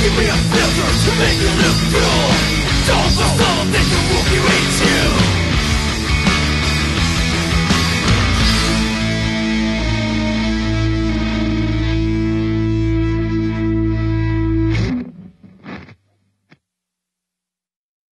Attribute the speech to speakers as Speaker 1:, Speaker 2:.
Speaker 1: Give me a filter to make you look cool